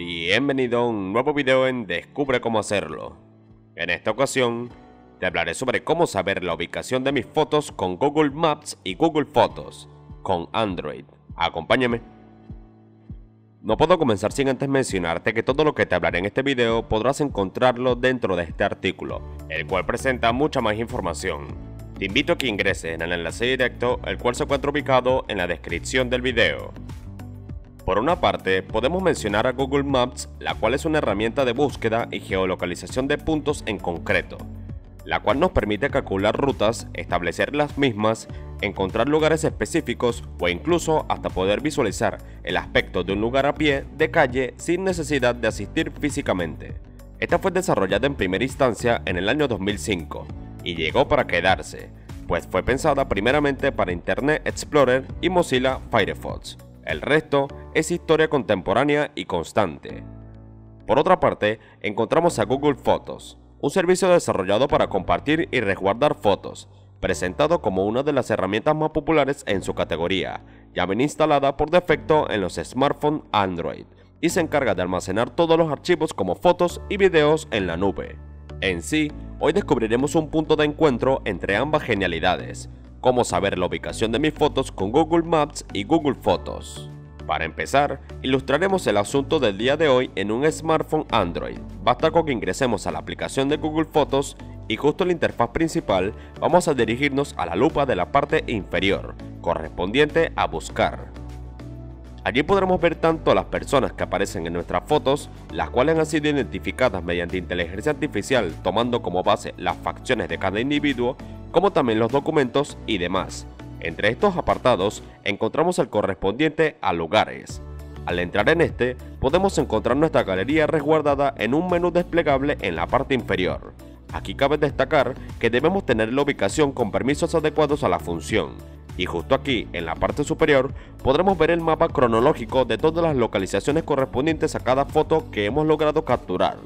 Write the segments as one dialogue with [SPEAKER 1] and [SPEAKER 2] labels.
[SPEAKER 1] Bienvenido a un nuevo video en Descubre cómo hacerlo. En esta ocasión, te hablaré sobre cómo saber la ubicación de mis fotos con Google Maps y Google Fotos con Android. Acompáñame. No puedo comenzar sin antes mencionarte que todo lo que te hablaré en este video podrás encontrarlo dentro de este artículo, el cual presenta mucha más información. Te invito a que ingreses en el enlace directo, el cual se encuentra ubicado en la descripción del video. Por una parte, podemos mencionar a Google Maps, la cual es una herramienta de búsqueda y geolocalización de puntos en concreto, la cual nos permite calcular rutas, establecer las mismas, encontrar lugares específicos o incluso hasta poder visualizar el aspecto de un lugar a pie de calle sin necesidad de asistir físicamente. Esta fue desarrollada en primera instancia en el año 2005 y llegó para quedarse, pues fue pensada primeramente para Internet Explorer y Mozilla Firefox. El resto es historia contemporánea y constante. Por otra parte, encontramos a Google Fotos, un servicio desarrollado para compartir y resguardar fotos, presentado como una de las herramientas más populares en su categoría, ya bien instalada por defecto en los smartphones Android, y se encarga de almacenar todos los archivos como fotos y videos en la nube. En sí, hoy descubriremos un punto de encuentro entre ambas genialidades, cómo saber la ubicación de mis fotos con Google Maps y Google Fotos. Para empezar, ilustraremos el asunto del día de hoy en un smartphone Android. Basta con que ingresemos a la aplicación de Google Fotos y justo en la interfaz principal vamos a dirigirnos a la lupa de la parte inferior, correspondiente a buscar. Allí podremos ver tanto las personas que aparecen en nuestras fotos, las cuales han sido identificadas mediante inteligencia artificial tomando como base las facciones de cada individuo, como también los documentos y demás. Entre estos apartados encontramos el correspondiente a lugares. Al entrar en este, podemos encontrar nuestra galería resguardada en un menú desplegable en la parte inferior. Aquí cabe destacar que debemos tener la ubicación con permisos adecuados a la función, y justo aquí, en la parte superior, podremos ver el mapa cronológico de todas las localizaciones correspondientes a cada foto que hemos logrado capturar.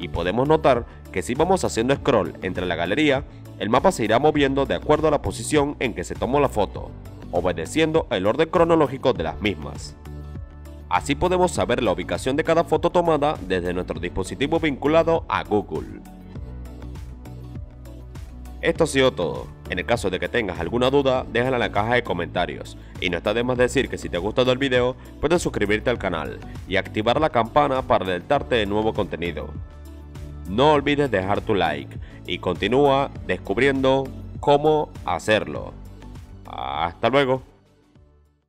[SPEAKER 1] Y podemos notar que si vamos haciendo scroll entre la galería, el mapa se irá moviendo de acuerdo a la posición en que se tomó la foto, obedeciendo el orden cronológico de las mismas. Así podemos saber la ubicación de cada foto tomada desde nuestro dispositivo vinculado a Google. Esto ha sido todo. En el caso de que tengas alguna duda, déjala en la caja de comentarios. Y no está de más decir que si te ha gustado el video, puedes suscribirte al canal y activar la campana para alertarte de nuevo contenido. No olvides dejar tu like y continúa descubriendo cómo hacerlo. Hasta luego.